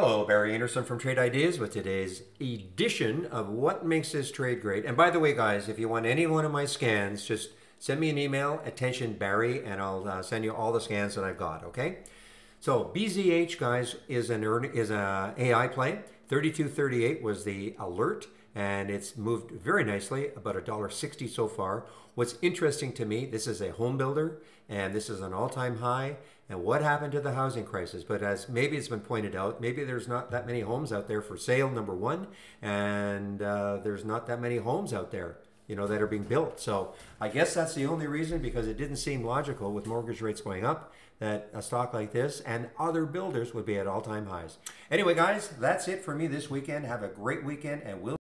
Hello, Barry Anderson from Trade Ideas with today's edition of What Makes This Trade Great. And by the way, guys, if you want any one of my scans, just send me an email, attention Barry, and I'll uh, send you all the scans that I've got. Okay. So BZH, guys, is an is a AI play. 3238 was the alert, and it's moved very nicely, about a dollar sixty so far. What's interesting to me, this is a home builder, and this is an all-time high. And what happened to the housing crisis? But as maybe it's been pointed out, maybe there's not that many homes out there for sale. Number one, and uh, there's not that many homes out there you know, that are being built. So I guess that's the only reason because it didn't seem logical with mortgage rates going up that a stock like this and other builders would be at all time highs. Anyway, guys, that's it for me this weekend. Have a great weekend and we'll